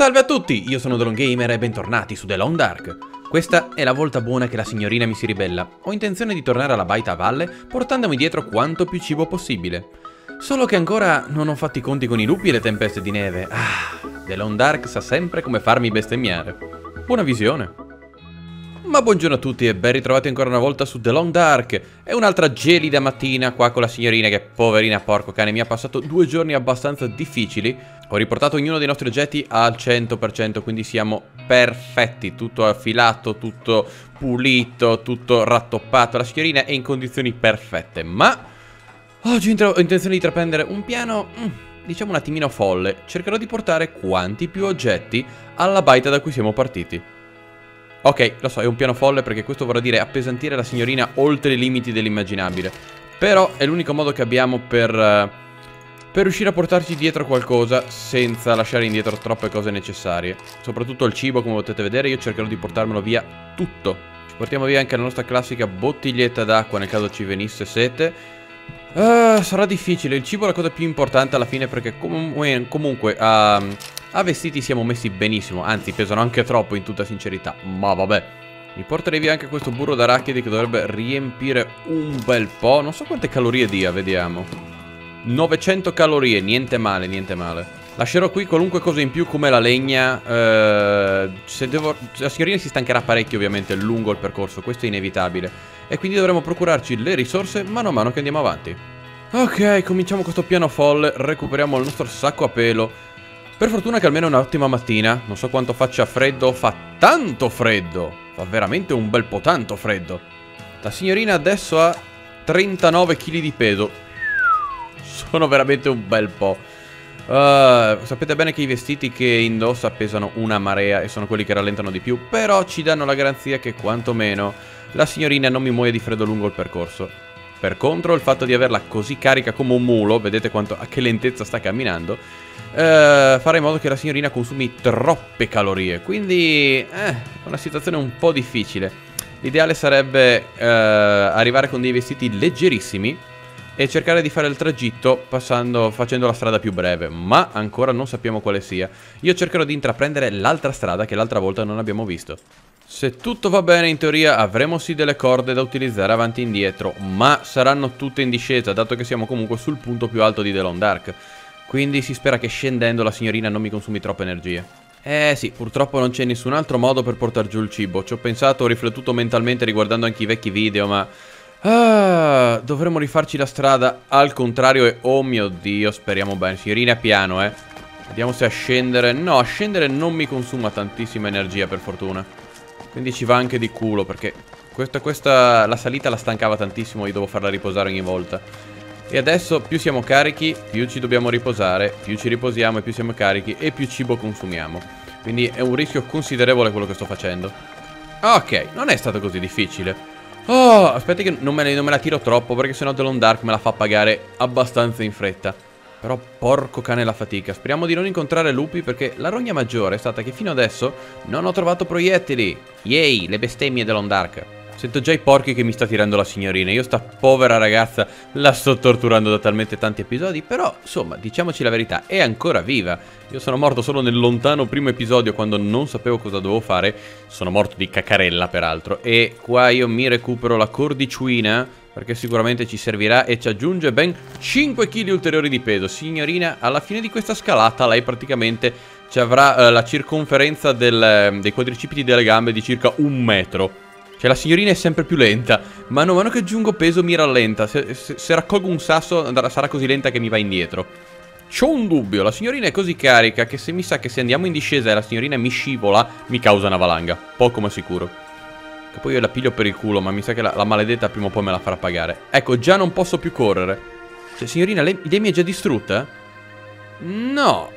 Salve a tutti, io sono Drone Gamer e bentornati su The Long Dark. Questa è la volta buona che la signorina mi si ribella. Ho intenzione di tornare alla baita a valle portandomi dietro quanto più cibo possibile. Solo che ancora non ho fatto i conti con i lupi e le tempeste di neve. Ah, The Long Dark sa sempre come farmi bestemmiare. Buona visione. Ma buongiorno a tutti e ben ritrovati ancora una volta su The Long Dark. È un'altra gelida mattina qua con la signorina che poverina porco cane mi ha passato due giorni abbastanza difficili. Ho riportato ognuno dei nostri oggetti al 100% quindi siamo perfetti. Tutto affilato, tutto pulito, tutto rattoppato. La signorina è in condizioni perfette ma oggi ho intenzione di intraprendere un piano... Mm, diciamo un attimino folle. Cercherò di portare quanti più oggetti alla baita da cui siamo partiti Ok, lo so, è un piano folle perché questo vorrà dire appesantire la signorina oltre i limiti dell'immaginabile. Però è l'unico modo che abbiamo per, uh, per riuscire a portarci dietro qualcosa senza lasciare indietro troppe cose necessarie. Soprattutto il cibo, come potete vedere, io cercherò di portarmelo via tutto. Ci portiamo via anche la nostra classica bottiglietta d'acqua nel caso ci venisse sete. Uh, sarà difficile, il cibo è la cosa più importante alla fine perché com comunque... Uh, a vestiti siamo messi benissimo, anzi pesano anche troppo in tutta sincerità, ma vabbè. Mi porterei via anche questo burro d'arachidi che dovrebbe riempire un bel po'. Non so quante calorie dia, vediamo. 900 calorie, niente male, niente male. Lascerò qui qualunque cosa in più come la legna. Eh, se devo... La signorina si stancherà parecchio ovviamente lungo il percorso, questo è inevitabile. E quindi dovremo procurarci le risorse mano a mano che andiamo avanti. Ok, cominciamo questo piano folle, recuperiamo il nostro sacco a pelo. Per fortuna che almeno è un'ottima mattina. Non so quanto faccia freddo. Fa tanto freddo. Fa veramente un bel po' tanto freddo. La signorina adesso ha 39 kg di peso. Sono veramente un bel po'. Uh, sapete bene che i vestiti che indossa pesano una marea e sono quelli che rallentano di più. Però ci danno la garanzia che quantomeno la signorina non mi muoia di freddo lungo il percorso. Per contro, il fatto di averla così carica come un mulo, vedete quanto, a che lentezza sta camminando, eh, fare in modo che la signorina consumi troppe calorie. Quindi eh, è una situazione un po' difficile. L'ideale sarebbe eh, arrivare con dei vestiti leggerissimi e cercare di fare il tragitto passando, facendo la strada più breve, ma ancora non sappiamo quale sia. Io cercherò di intraprendere l'altra strada che l'altra volta non abbiamo visto. Se tutto va bene in teoria avremo sì delle corde da utilizzare avanti e indietro, ma saranno tutte in discesa dato che siamo comunque sul punto più alto di The Long Dark. Quindi si spera che scendendo la signorina non mi consumi troppe energie. Eh sì, purtroppo non c'è nessun altro modo per portare giù il cibo. Ci ho pensato, ho riflettuto mentalmente riguardando anche i vecchi video, ma... Ah, dovremmo rifarci la strada al contrario e... Oh mio Dio, speriamo bene. Signorina piano, eh. Vediamo se a scendere... No, a scendere non mi consuma tantissima energia, per fortuna. Quindi ci va anche di culo, perché... Questa, questa... La salita la stancava tantissimo, io devo farla riposare ogni volta. E adesso più siamo carichi, più ci dobbiamo riposare, più ci riposiamo e più siamo carichi e più cibo consumiamo. Quindi è un rischio considerevole quello che sto facendo. Ok, non è stato così difficile. Oh, aspetti che non me, non me la tiro troppo perché sennò The Long Dark me la fa pagare abbastanza in fretta. Però porco cane la fatica. Speriamo di non incontrare lupi perché la rogna maggiore è stata che fino adesso non ho trovato proiettili. Yay, le bestemmie Long Dark. Sento già i porchi che mi sta tirando la signorina. Io sta povera ragazza la sto torturando da talmente tanti episodi. Però, insomma, diciamoci la verità, è ancora viva. Io sono morto solo nel lontano primo episodio quando non sapevo cosa dovevo fare. Sono morto di cacarella, peraltro. E qua io mi recupero la cordiciuina perché sicuramente ci servirà e ci aggiunge ben 5 kg ulteriori di peso. Signorina, alla fine di questa scalata lei praticamente ci avrà eh, la circonferenza del, dei quadricipiti delle gambe di circa un metro. Cioè la signorina è sempre più lenta. Mano a mano che aggiungo peso mi rallenta. Se, se, se raccolgo un sasso sarà così lenta che mi va indietro. C'ho un dubbio, la signorina è così carica che se mi sa che se andiamo in discesa e la signorina mi scivola, mi causa una valanga. Poco ma sicuro. Che poi io la piglio per il culo, ma mi sa che la, la maledetta prima o poi me la farà pagare. Ecco, già non posso più correre. Cioè, signorina, lei mi è già distrutta? No.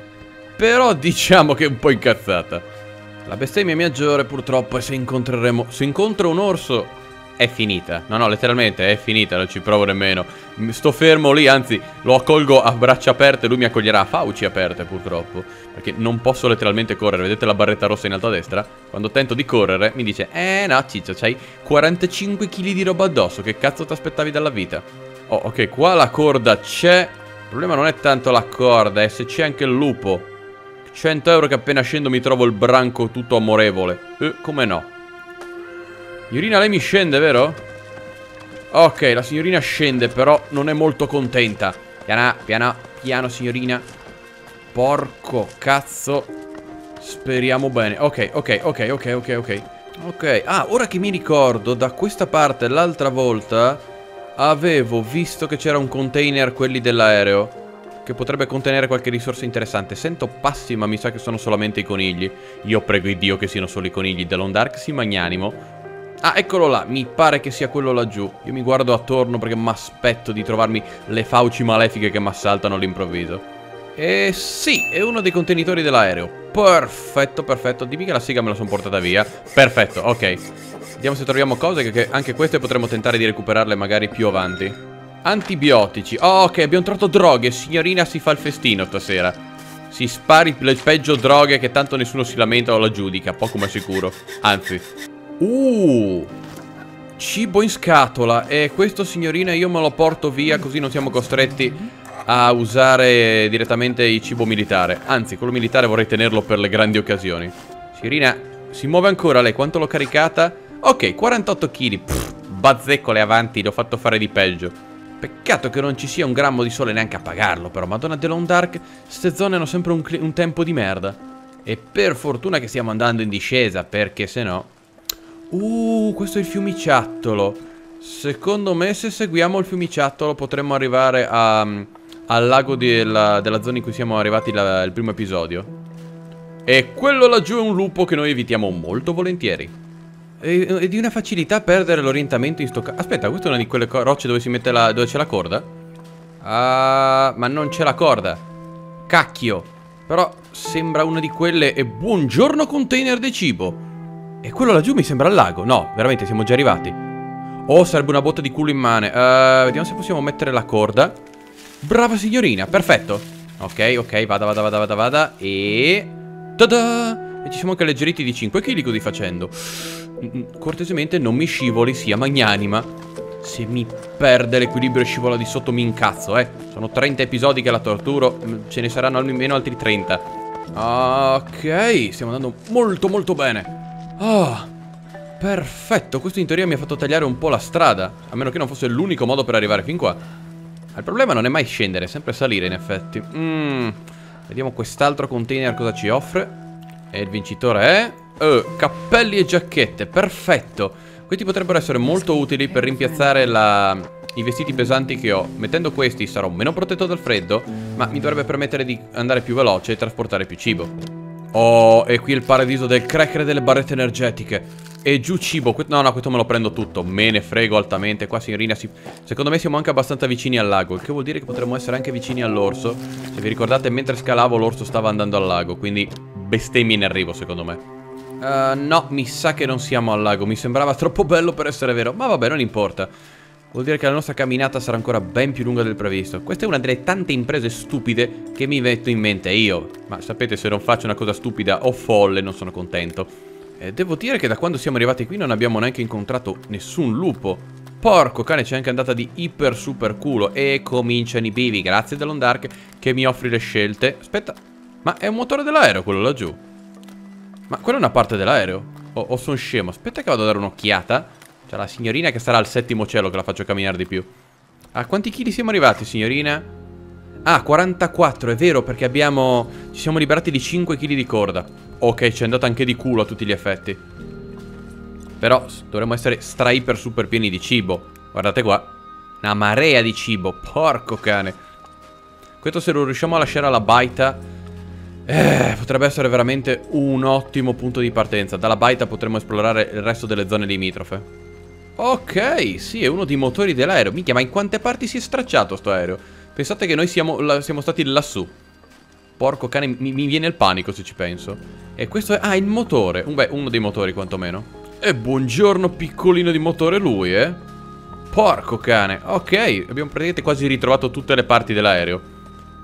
Però diciamo che è un po' incazzata. La bestemmia maggiore purtroppo è se incontreremo... Se incontro un orso è finita. No, no, letteralmente è finita, non ci provo nemmeno. Sto fermo lì, anzi, lo accolgo a braccia aperte, lui mi accoglierà a fauci aperte, purtroppo. Perché non posso letteralmente correre, vedete la barretta rossa in alto a destra? Quando tento di correre, mi dice, eh no, ciccio, c'hai 45 kg di roba addosso, che cazzo ti aspettavi dalla vita? Oh, ok, qua la corda c'è. Il problema non è tanto la corda, è se c'è anche il lupo. 100 euro che appena scendo mi trovo il branco tutto amorevole. Eh, come no? Signorina, lei mi scende, vero? Ok, la signorina scende, però non è molto contenta. Piana, piano, piano, signorina. Porco cazzo. Speriamo bene. Ok, ok, ok, ok, ok, ok. Ok, ah, ora che mi ricordo, da questa parte l'altra volta avevo visto che c'era un container, quelli dell'aereo che potrebbe contenere qualche risorsa interessante. Sento passi, ma mi sa che sono solamente i conigli. Io prego Dio che siano solo i conigli. Dell'Ondark si magnanimo. Ah, eccolo là, mi pare che sia quello laggiù. Io mi guardo attorno perché mi aspetto di trovarmi le fauci malefiche che mi assaltano all'improvviso. E sì, è uno dei contenitori dell'aereo. Perfetto, perfetto. Dimmi che la siga me la sono portata via. Perfetto, ok. Vediamo se troviamo cose che anche queste potremmo tentare di recuperarle magari più avanti. Antibiotici. Oh, ok, abbiamo trovato droghe. Signorina si fa il festino stasera. Si spari le peggio droghe che tanto nessuno si lamenta o la giudica, poco ma sicuro. Anzi, Uh, cibo in scatola. E questo, signorina, io me lo porto via così non siamo costretti a usare direttamente il cibo militare. Anzi, quello militare vorrei tenerlo per le grandi occasioni. Signorina, si muove ancora lei? Quanto l'ho caricata? Ok, 48 kg. Bazzeccole avanti, le ho fatto fare di peggio. Peccato che non ci sia un grammo di sole neanche a pagarlo, però. Madonna Delon Dark, ste zone hanno sempre un, un tempo di merda. E per fortuna che stiamo andando in discesa, perché se no... Uh, questo è il fiumiciattolo. Secondo me se seguiamo il fiumiciattolo potremmo arrivare a, al lago della, della, zona in cui siamo arrivati la, il primo episodio. E quello laggiù è un lupo che noi evitiamo molto volentieri. È di una facilità perdere l'orientamento in sto... Aspetta, questa è una di quelle rocce dove si mette la... dove c'è la corda? Ah, ma non c'è la corda. Cacchio. Però sembra una di quelle e buongiorno container di cibo. E quello laggiù mi sembra il lago. No, veramente, siamo già arrivati. Oh, sarebbe una botta di culo in mano. Uh, vediamo se possiamo mettere la corda. Brava signorina, perfetto. Ok, ok, vada, vada, vada, vada, vada. E... Tada! E ci siamo anche alleggeriti di 5 kg così facendo. Cortesemente non mi scivoli, sia magnanima. Se mi perde l'equilibrio e scivola di sotto mi incazzo, eh. Sono 30 episodi che la torturo. Ce ne saranno almeno altri 30. Ok, stiamo andando molto molto bene. Oh, perfetto. Questo in teoria mi ha fatto tagliare un po' la strada. A meno che non fosse l'unico modo per arrivare fin qua. Il problema non è mai scendere, è sempre salire in effetti. Mm. Vediamo quest'altro container cosa ci offre. E il vincitore è... Oh, cappelli e giacchette, perfetto. Questi potrebbero essere molto utili per rimpiazzare la... i vestiti pesanti che ho. Mettendo questi sarò meno protetto dal freddo, ma mi dovrebbe permettere di andare più veloce e trasportare più cibo. Oh, e qui il paradiso del cracker delle barrette energetiche. E giù cibo. No, no, questo me lo prendo tutto. Me ne frego altamente. Qua, signorina, si... secondo me siamo anche abbastanza vicini al lago. Il che vuol dire che potremmo essere anche vicini all'orso. Se vi ricordate, mentre scalavo, l'orso stava andando al lago. Quindi bestemmie in arrivo, secondo me. Uh, no, mi sa che non siamo al lago. Mi sembrava troppo bello per essere vero. Ma vabbè, non importa. Vuol dire che la nostra camminata sarà ancora ben più lunga del previsto. Questa è una delle tante imprese stupide che mi metto in mente io. Ma sapete, se non faccio una cosa stupida o folle non sono contento. E devo dire che da quando siamo arrivati qui non abbiamo neanche incontrato nessun lupo. Porco cane, c'è anche andata di iper super culo. E cominciano i bivi, grazie Delon Dark, che mi offri le scelte. Aspetta, ma è un motore dell'aereo quello laggiù? Ma quella è una parte dell'aereo? O, o sono scemo? Aspetta che vado a dare un'occhiata. C'è la signorina che sarà al settimo cielo che la faccio camminare di più. A quanti chili siamo arrivati, signorina? Ah, 44, è vero, perché abbiamo... Ci siamo liberati di 5 kg di corda. Ok, ci è andata anche di culo a tutti gli effetti. Però dovremmo essere stra iper super pieni di cibo. Guardate qua. Una marea di cibo, porco cane. Questo se lo riusciamo a lasciare alla baita... Eh, potrebbe essere veramente un ottimo punto di partenza. Dalla baita potremo esplorare il resto delle zone limitrofe. Ok, sì, è uno dei motori dell'aereo. Minchia, ma in quante parti si è stracciato sto aereo? Pensate che noi siamo, la, siamo stati lassù. Porco cane, mi, mi, viene il panico se ci penso. E questo è... Ah, il motore. Beh, uno dei motori quantomeno. E buongiorno piccolino di motore lui, eh? Porco cane. Ok, abbiamo praticamente quasi ritrovato tutte le parti dell'aereo.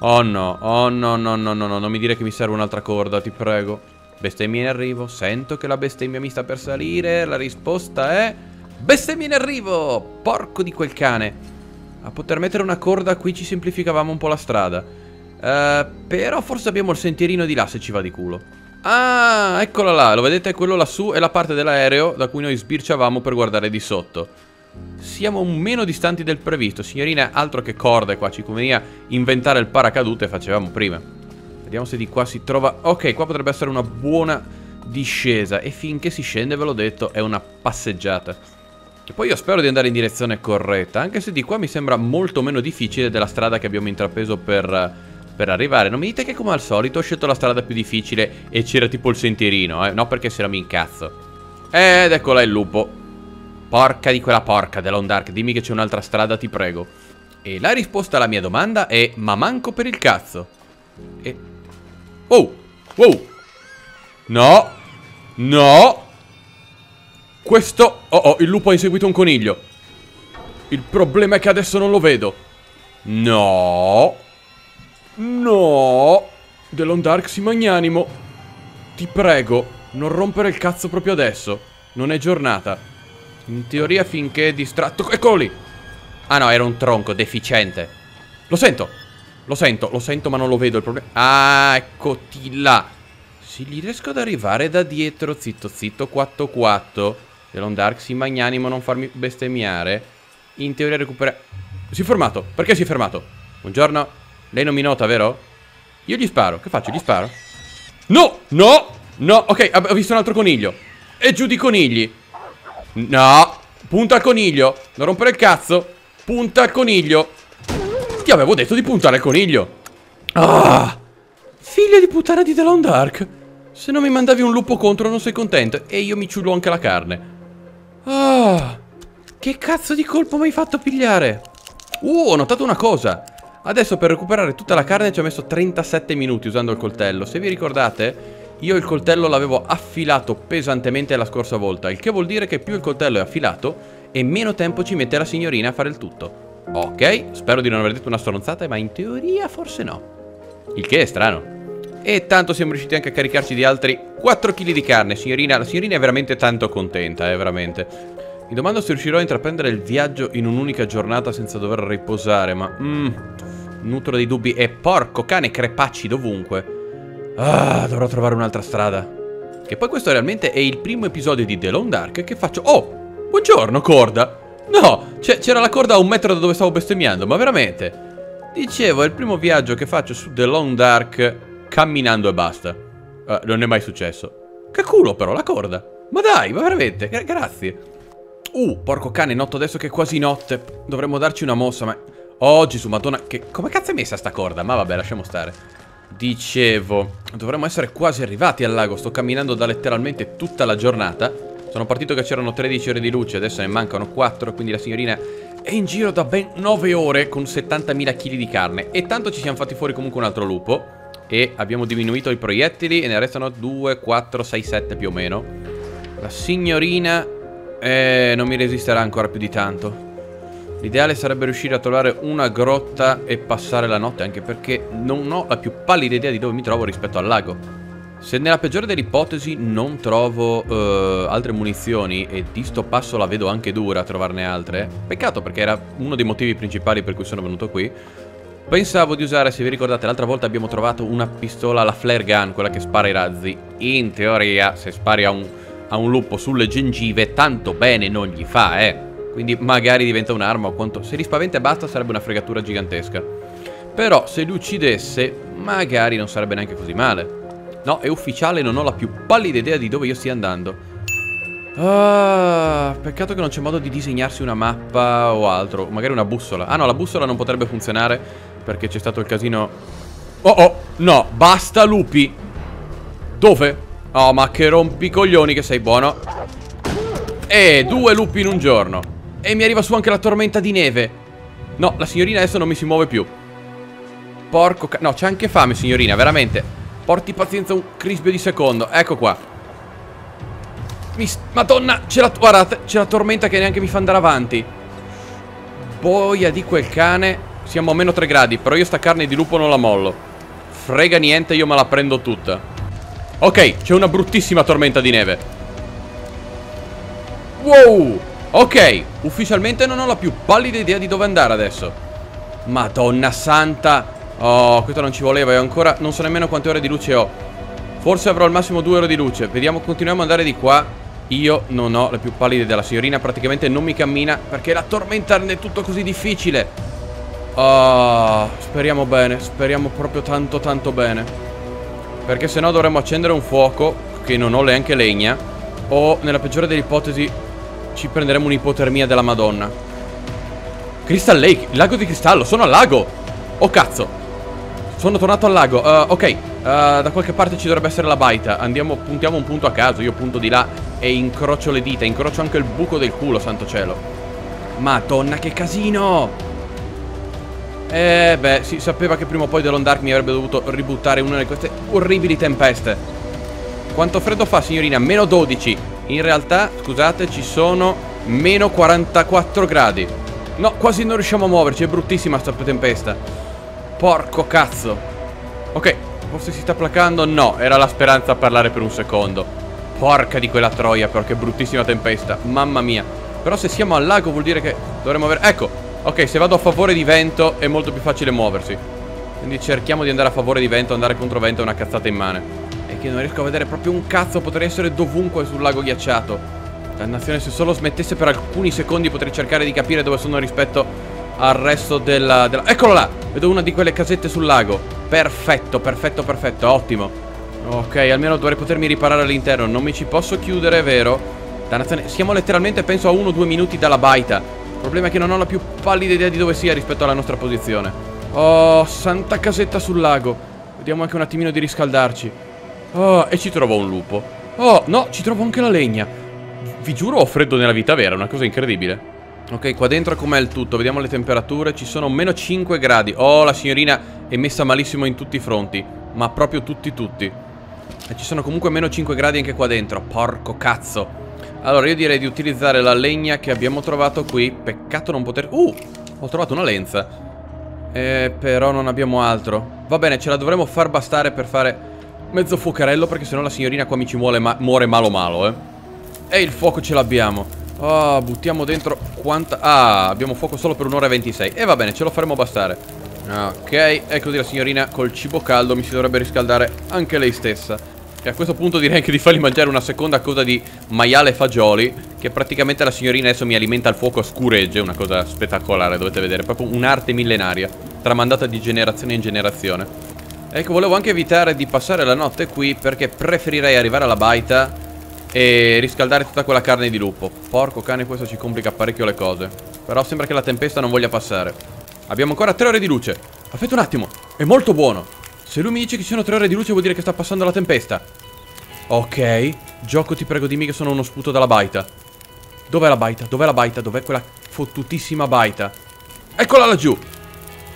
Oh no, oh no, no, no, no, no, non mi dire che mi serve un'altra corda, ti prego. Bestemmia in arrivo, sento che la bestemmia mi sta per salire, la risposta è... Bestemmia in arrivo! Porco di quel cane! A poter mettere una corda qui ci semplificavamo un po' la strada. Uh, però forse abbiamo il sentierino di là se ci va di culo. Ah, eccola là, lo vedete? Quello lassù è la parte dell'aereo da cui noi sbirciavamo per guardare di sotto. Siamo meno distanti del previsto. Signorina, altro che corde qua, ci conveniva inventare il paracadute facevamo prima. Vediamo se di qua si trova... Ok, qua potrebbe essere una buona discesa. E finché si scende, ve l'ho detto, è una passeggiata. E poi io spero di andare in direzione corretta, anche se di qua mi sembra molto meno difficile della strada che abbiamo intrapreso per, per arrivare. Non mi dite che come al solito ho scelto la strada più difficile e c'era tipo il sentierino, eh? No, perché se no mi incazzo. Ed ecco là il lupo. Porca di quella porca dell'On Dark, dimmi che c'è un'altra strada, ti prego. E la risposta alla mia domanda è ma manco per il cazzo. E... Oh! Wow! No! No! Questo... Oh oh, il lupo ha inseguito un coniglio. Il problema è che adesso non lo vedo. No. No. Delon Dark si magnanimo. Ti prego, non rompere il cazzo proprio adesso. Non è giornata. In teoria finché è distratto... Eccolo lì. Ah no, era un tronco deficiente. Lo sento. Lo sento, lo sento ma non lo vedo il problema. Ah, eccoti là. Se gli riesco ad arrivare da dietro, zitto zitto, 4-4. Elon Dark, si magnanimo, non farmi bestemmiare. In teoria recupera... Si è fermato. Perché si è fermato? Buongiorno. Lei non mi nota, vero? Io gli sparo. Che faccio? Gli sparo? No! No! No! Ok, ho visto un altro coniglio. E giù di conigli. No! Punta al coniglio. Non rompere il cazzo. Punta al coniglio. Ti avevo detto di puntare al coniglio. Ah! Figlia di puttana di The Long Dark. Se non mi mandavi un lupo contro non sei contento. E io mi ciulo anche la carne. Ah, che cazzo di colpo mi hai fatto pigliare? Uh, ho notato una cosa. Adesso per recuperare tutta la carne ci ho messo 37 minuti usando il coltello. Se vi ricordate, io il coltello l'avevo affilato pesantemente la scorsa volta. Il che vuol dire che più il coltello è affilato e meno tempo ci mette la signorina a fare il tutto. Ok, spero di non aver detto una stronzata, ma in teoria forse no. Il che è strano. E tanto siamo riusciti anche a caricarci di altri 4 kg di carne, signorina. La signorina è veramente tanto contenta, eh, veramente. Mi domando se riuscirò a intraprendere il viaggio in un'unica giornata senza dover riposare, ma... Mmm... Nutro dei dubbi. E porco cane, crepacci dovunque. Ah, dovrò trovare un'altra strada. Che poi questo realmente è il primo episodio di The Lone Dark che faccio... Oh! Buongiorno, corda! No, c'era la corda a un metro da dove stavo bestemmiando, ma veramente... Dicevo, è il primo viaggio che faccio su The Lone Dark camminando e basta. Uh, non è mai successo. Che culo però, la corda. Ma dai, ma veramente, gra grazie. Uh, porco cane, noto adesso che è quasi notte. Dovremmo darci una mossa, ma... Oh, Gesù, madonna, che... Come cazzo è messa sta corda? Ma vabbè, lasciamo stare. Dicevo, dovremmo essere quasi arrivati al lago. Sto camminando da letteralmente tutta la giornata. Sono partito che c'erano 13 ore di luce, adesso ne mancano 4, quindi la signorina è in giro da ben 9 ore con 70.000 kg di carne. E tanto ci siamo fatti fuori comunque un altro lupo. E abbiamo diminuito i proiettili e ne restano 2, 4, 6, 7 più o meno. La signorina eh, non mi resisterà ancora più di tanto. L'ideale sarebbe riuscire a trovare una grotta e passare la notte, anche perché non ho la più pallida idea di dove mi trovo rispetto al lago. Se nella peggiore delle ipotesi non trovo uh, altre munizioni e di sto passo la vedo anche dura a trovarne altre, peccato perché era uno dei motivi principali per cui sono venuto qui, Pensavo di usare, se vi ricordate, l'altra volta abbiamo trovato una pistola, la flare gun, quella che spara i razzi. In teoria, se spari a un, a un lupo sulle gengive, tanto bene non gli fa, eh. Quindi magari diventa un'arma o quanto... Se li spaventa e basta sarebbe una fregatura gigantesca. Però se li uccidesse, magari non sarebbe neanche così male. No, è ufficiale, non ho la più pallida idea di dove io stia andando. Ah, peccato che non c'è modo di disegnarsi una mappa o altro. Magari una bussola. Ah no, la bussola non potrebbe funzionare perché c'è stato il casino. Oh oh, no, basta lupi. Dove? Oh, ma che rompicoglioni che sei buono. E due lupi in un giorno. E mi arriva su anche la tormenta di neve. No, la signorina adesso non mi si muove più. Porco ca... No, c'è anche fame, signorina, veramente. Porti pazienza un crispio di secondo Ecco qua. Mi... Madonna, c'è la... Guardate, c'è la tormenta che neanche mi fa andare avanti. Boia di quel cane siamo a meno 3 gradi, però io sta carne di lupo non la mollo. Frega niente, io me la prendo tutta. Ok, c'è una bruttissima tormenta di neve. Wow! Ok, ufficialmente non ho la più pallida idea di dove andare adesso. Madonna santa! Oh, questo non ci voleva e ancora non so nemmeno quante ore di luce ho. Forse avrò al massimo due ore di luce. Vediamo, continuiamo ad andare di qua. Io non ho le più pallide della signorina, praticamente non mi cammina perché la tormenta rende tutto così difficile. Oh, speriamo bene, speriamo proprio tanto tanto bene. Perché se no dovremmo accendere un fuoco, che non ho neanche legna, o nella peggiore delle ipotesi ci prenderemo un'ipotermia della madonna. Crystal Lake, il lago di cristallo, sono al lago! Oh cazzo! Sono tornato al lago, uh, ok, uh, da qualche parte ci dovrebbe essere la baita Andiamo, puntiamo un punto a caso, io punto di là e incrocio le dita Incrocio anche il buco del culo, santo cielo Madonna che casino! Eh beh, si sapeva che prima o poi Delon Dark mi avrebbe dovuto ributtare una di queste orribili tempeste. Quanto freddo fa signorina? Meno 12 In realtà, scusate, ci sono meno 44 gradi. No, quasi non riusciamo a muoverci, è bruttissima sta tempesta. Porco cazzo. Ok, forse si sta placando? No, era la speranza a parlare per un secondo. Porca di quella troia, però che bruttissima tempesta. Mamma mia. Però se siamo al lago vuol dire che dovremmo avere... Ecco, Ok, se vado a favore di vento è molto più facile muoversi. Quindi cerchiamo di andare a favore di vento, andare contro vento è una cazzata in mano. E che non riesco a vedere proprio un cazzo, potrei essere dovunque sul lago ghiacciato. Dannazione, se solo smettesse per alcuni secondi potrei cercare di capire dove sono rispetto al resto della... della... Eccolo là! Vedo una di quelle casette sul lago. Perfetto, perfetto, perfetto, ottimo. Ok, almeno dovrei potermi riparare all'interno. Non mi ci posso chiudere, è vero? Dannazione, siamo letteralmente, penso, a uno o due minuti dalla baita. Il problema è che non ho la più pallida idea di dove sia rispetto alla nostra posizione. Oh, santa casetta sul lago. Vediamo anche un attimino di riscaldarci. Oh, e ci trovo un lupo. Oh, no, ci trovo anche la legna. Vi giuro ho freddo nella vita vera, è una cosa incredibile. Ok, qua dentro com'è il tutto? Vediamo le temperature. Ci sono meno 5 gradi. Oh, la signorina è messa malissimo in tutti i fronti. Ma proprio tutti tutti. E ci sono comunque meno 5 gradi anche qua dentro. Porco cazzo. Allora io direi di utilizzare la legna che abbiamo trovato qui. Peccato non poter... Uh! Ho trovato una lenza. Eh, Però non abbiamo altro. Va bene, ce la dovremo far bastare per fare Mezzo fuocherello perché sennò la signorina qua mi ci muore, ma muore malo malo eh. E il fuoco ce l'abbiamo. Oh, buttiamo dentro quanta... Ah, abbiamo fuoco solo per un'ora e 26 E va bene, ce lo faremo bastare. Ok, ecco la signorina col cibo caldo mi si dovrebbe riscaldare anche lei stessa e a questo punto direi anche di fargli mangiare una seconda coda di maiale e fagioli Che praticamente la signorina adesso mi alimenta al fuoco a scuregge Una cosa spettacolare, dovete vedere Proprio un'arte millenaria Tramandata di generazione in generazione. Ecco, volevo anche evitare di passare la notte qui Perché preferirei arrivare alla baita E riscaldare tutta quella carne di lupo. Porco cane, questo ci complica parecchio le cose. Però sembra che la tempesta non voglia passare. Abbiamo ancora tre ore di luce. Aspetta un attimo, è molto buono se lui mi dice che ci sono tre ore di luce vuol dire che sta passando la tempesta. Ok Gioco ti prego dimmi che sono uno sputo dalla baita. Dov'è la baita? Dov'è la baita? Dov'è quella fottutissima baita? Eccola laggiù.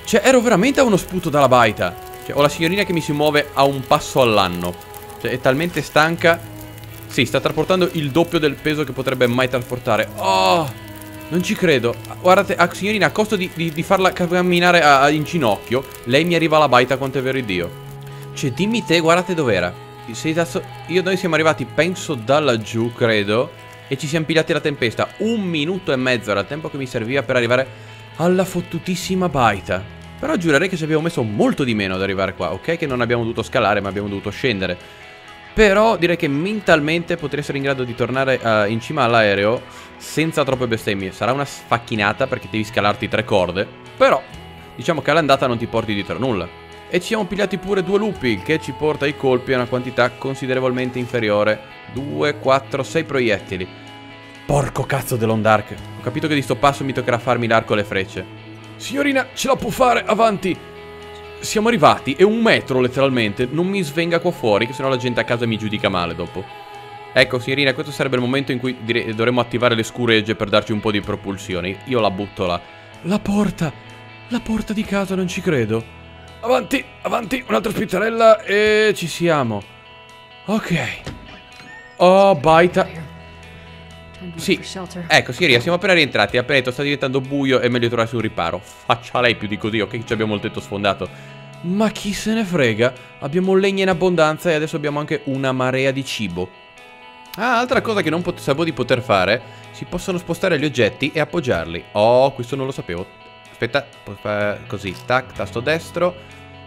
Cioè ero veramente a uno sputo dalla baita. Cioè ho la signorina che mi si muove a un passo all'anno. Cioè è talmente stanca. Sì sta trasportando il doppio del peso che potrebbe mai trasportare. Oh non ci credo. Guardate, a, signorina, a costo di, di, di farla camminare a, a, in ginocchio, lei mi arriva alla baita quanto è vero Dio. Cioè, dimmi te, guardate dov'era. Io noi siamo arrivati, penso, da laggiù, credo, e ci siamo pigliati la tempesta. Un minuto e mezzo era il tempo che mi serviva per arrivare alla fottutissima baita. Però giurerei che ci abbiamo messo molto di meno ad arrivare qua. Ok che non abbiamo dovuto scalare, ma abbiamo dovuto scendere. Però direi che mentalmente potrei essere in grado di tornare uh, in cima all'aereo senza troppe bestemmie. Sarà una sfacchinata perché devi scalarti tre corde. Però diciamo che all'andata non ti porti dietro nulla. E ci siamo pigliati pure due lupi, che ci porta i colpi a una quantità considerevolmente inferiore. 2, 4, 6 proiettili. Porco cazzo dell'Ondark. Ho capito che di sto passo mi toccherà farmi l'arco e le frecce. Signorina, ce la può fare, avanti! Siamo arrivati e un metro letteralmente non mi svenga qua fuori, che sennò la gente a casa mi giudica male dopo. Ecco, signorina, questo sarebbe il momento in cui dovremmo attivare le scuregge per darci un po' di propulsione. Io la butto là. La porta! La porta di casa, non ci credo. Avanti, avanti, un'altra spittarella e ci siamo. Ok. Oh, baita. Sì, ecco, signorina, siamo appena rientrati. Appena detto, sta diventando buio, è meglio trovarsi un riparo. Faccia lei più di così, ok? Ci abbiamo il tetto sfondato. Ma chi se ne frega? Abbiamo legna in abbondanza e adesso abbiamo anche una marea di cibo. Ah, altra cosa che non sapevo di poter fare, si possono spostare gli oggetti e appoggiarli. Oh, questo non lo sapevo. Aspetta, così, tac, tasto destro.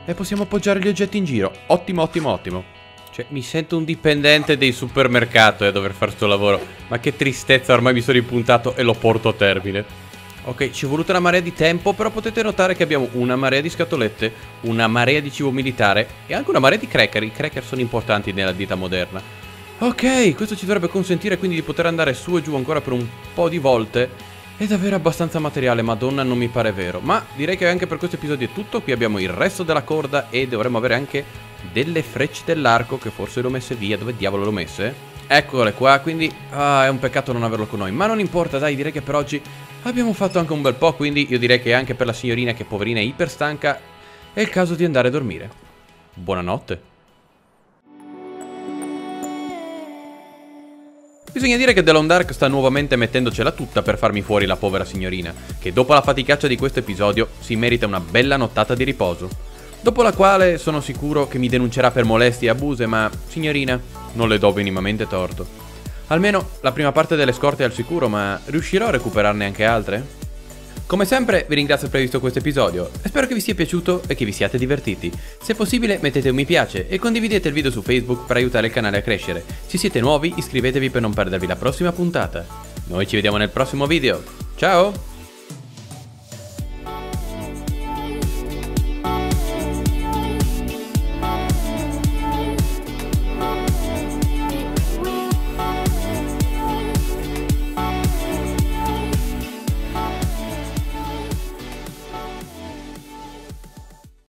e possiamo appoggiare gli oggetti in giro. Ottimo, ottimo, ottimo. Cioè, mi sento un dipendente dei supermercati a dover fare sto lavoro. Ma che tristezza, ormai mi sono impuntato e lo porto a termine. Ok, ci è voluta una marea di tempo, però potete notare che abbiamo una marea di scatolette, una marea di cibo militare e anche una marea di cracker. I cracker sono importanti nella dieta moderna. Ok, questo ci dovrebbe consentire quindi di poter andare su e giù ancora per un po' di volte ed avere abbastanza materiale, madonna non mi pare vero. Ma direi che anche per questo episodio è tutto, qui abbiamo il resto della corda e dovremmo avere anche delle frecce dell'arco che forse l'ho messe via, dove diavolo l'ho messe? Eccole qua, quindi ah, è un peccato non averlo con noi, ma non importa, dai, direi che per oggi Abbiamo fatto anche un bel po', quindi io direi che anche per la signorina che poverina è iperstanca è il caso di andare a dormire. Buonanotte. Bisogna dire che The Long Dark sta nuovamente mettendocela tutta per farmi fuori la povera signorina, che dopo la faticaccia di questo episodio si merita una bella nottata di riposo. Dopo la quale sono sicuro che mi denuncerà per molestie e abuse, ma signorina, non le do minimamente torto. Almeno la prima parte delle scorte è al sicuro, ma riuscirò a recuperarne anche altre? Come sempre vi ringrazio per aver visto questo episodio e spero che vi sia piaciuto e che vi siate divertiti. Se possibile mettete un mi piace e condividete il video su Facebook per aiutare il canale a crescere. Se siete nuovi iscrivetevi per non perdervi la prossima puntata. Noi ci vediamo nel prossimo video. Ciao!